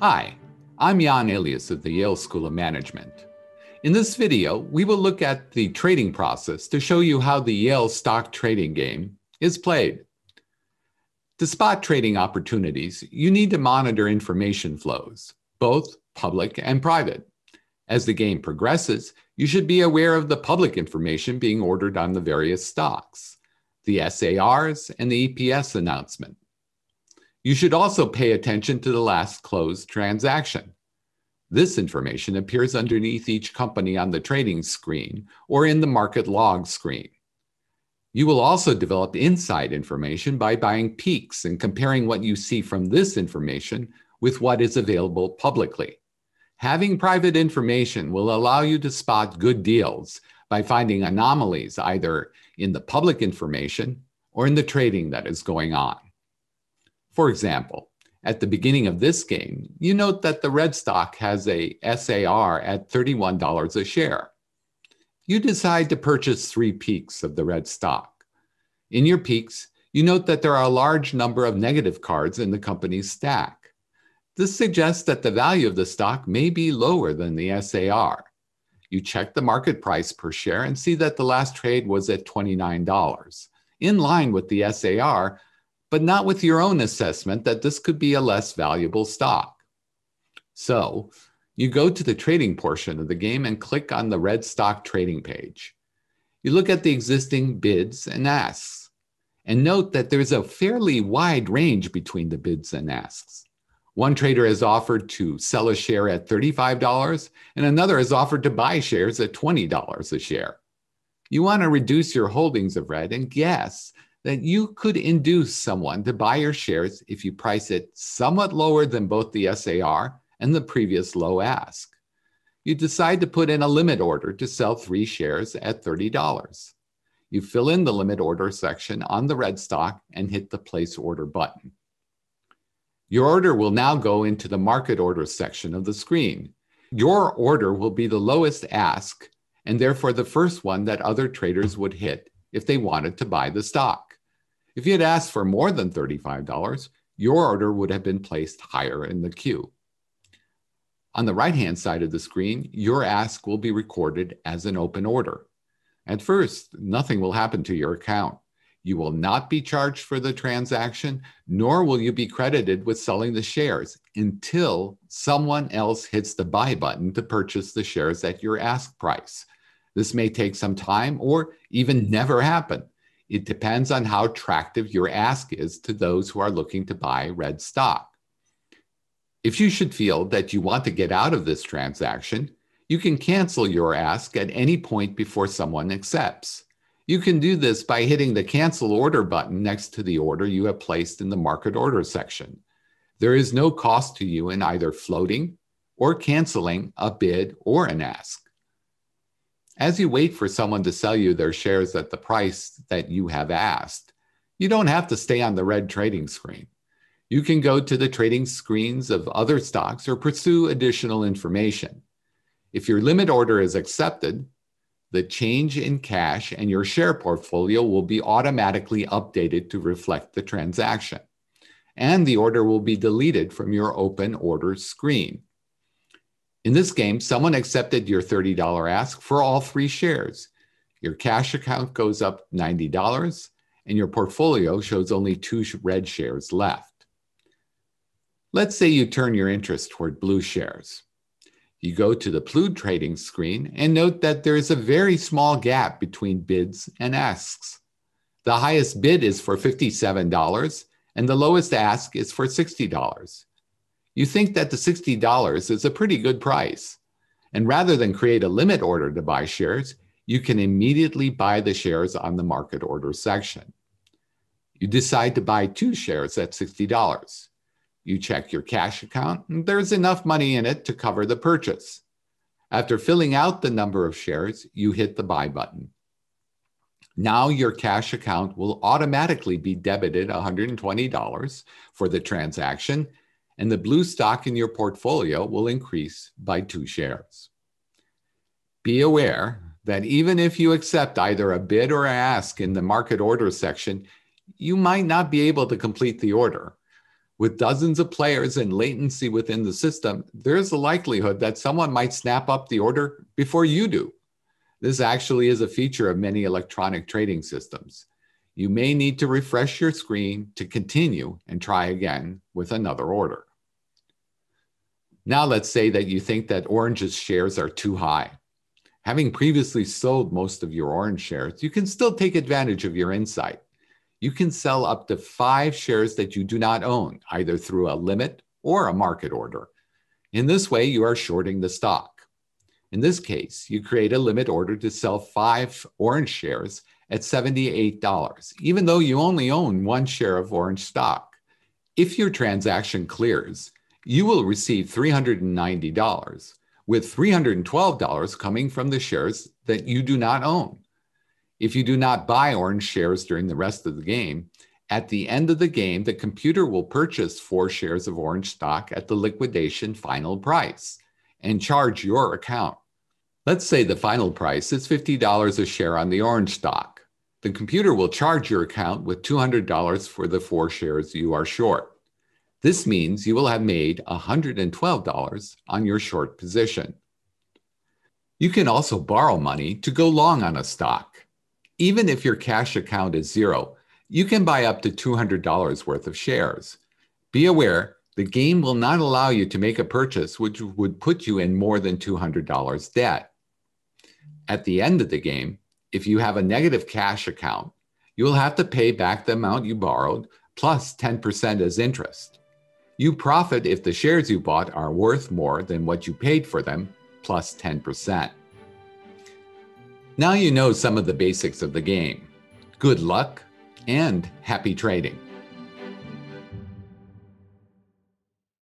Hi, I'm Jaan Elias of the Yale School of Management. In this video, we will look at the trading process to show you how the Yale stock trading game is played. To spot trading opportunities, you need to monitor information flows, both public and private. As the game progresses, you should be aware of the public information being ordered on the various stocks, the SARs, and the EPS announcement. You should also pay attention to the last closed transaction. This information appears underneath each company on the trading screen or in the market log screen. You will also develop inside information by buying peeks and comparing what you see from this information with what is available publicly. Having private information will allow you to spot good deals by finding anomalies either in the public information or in the trading that is going on. For example, at the beginning of this game, you note that the red stock has a SAR at $31 a share. You decide to purchase three peeks of the red stock. In your peeks, you note that there are a large number of negative cards in the company's stack. This suggests that the value of the stock may be lower than the SAR. You check the market price per share and see that the last trade was at $29, in line with the SAR, but not with your own assessment that this could be a less valuable stock. So you go to the trading portion of the game and click on the red stock trading page. You look at the existing bids and asks and note that there's a fairly wide range between the bids and asks. One trader has offered to sell a share at $35 and another has offered to buy shares at $20 a share. You want to reduce your holdings of red and guess that you could induce someone to buy your shares if you price it somewhat lower than both the SAR and the previous low ask. You decide to put in a limit order to sell three shares at $30. You fill in the limit order section on the red stock and hit the place order button. Your order will now go into the market order section of the screen. Your order will be the lowest ask and therefore the first one that other traders would hit if they wanted to buy the stock. If you had asked for more than $35, your order would have been placed higher in the queue. On the right hand side of the screen, your ask will be recorded as an open order. At first, nothing will happen to your account. You will not be charged for the transaction, nor will you be credited with selling the shares until someone else hits the buy button to purchase the shares at your ask price. This may take some time or even never happen. It depends on how attractive your ask is to those who are looking to buy red stock. If you should feel that you want to get out of this transaction, you can cancel your ask at any point before someone accepts. You can do this by hitting the cancel order button next to the order you have placed in the market order section. There is no cost to you in either floating or canceling a bid or an ask. As you wait for someone to sell you their shares at the price that you have asked, you don't have to stay on the red trading screen. You can go to the trading screens of other stocks or pursue additional information. If your limit order is accepted, the change in cash and your share portfolio will be automatically updated to reflect the transaction. And the order will be deleted from your open orders screen. In this game, someone accepted your $30 ask for all three shares. Your cash account goes up $90, and your portfolio shows only two red shares left. Let's say you turn your interest toward blue shares. You go to the blue trading screen and note that there is a very small gap between bids and asks. The highest bid is for $57, and the lowest ask is for $60 you think that the $60 is a pretty good price. And rather than create a limit order to buy shares, you can immediately buy the shares on the market order section. You decide to buy two shares at $60. You check your cash account, and there's enough money in it to cover the purchase. After filling out the number of shares, you hit the buy button. Now your cash account will automatically be debited $120 for the transaction and the blue stock in your portfolio will increase by two shares. Be aware that even if you accept either a bid or ask in the market order section, you might not be able to complete the order. With dozens of players and latency within the system, there's a likelihood that someone might snap up the order before you do. This actually is a feature of many electronic trading systems. You may need to refresh your screen to continue and try again with another order. Now let's say that you think that Orange's shares are too high. Having previously sold most of your Orange shares, you can still take advantage of your insight you can sell up to five shares that you do not own, either through a limit or a market order. In this way, you are shorting the stock. In this case, you create a limit order to sell five orange shares at $78, even though you only own one share of orange stock. If your transaction clears, you will receive $390, with $312 coming from the shares that you do not own. If you do not buy orange shares during the rest of the game, at the end of the game, the computer will purchase four shares of orange stock at the liquidation final price and charge your account. Let's say the final price is $50 a share on the orange stock. The computer will charge your account with $200 for the four shares you are short. This means you will have made $112 on your short position. You can also borrow money to go long on a stock. Even if your cash account is zero, you can buy up to $200 worth of shares. Be aware, the game will not allow you to make a purchase which would put you in more than $200 debt. At the end of the game, if you have a negative cash account, you will have to pay back the amount you borrowed plus 10% as interest. You profit if the shares you bought are worth more than what you paid for them plus 10%. Now you know some of the basics of the game. Good luck and happy trading.